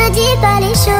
ne dis pas les choses.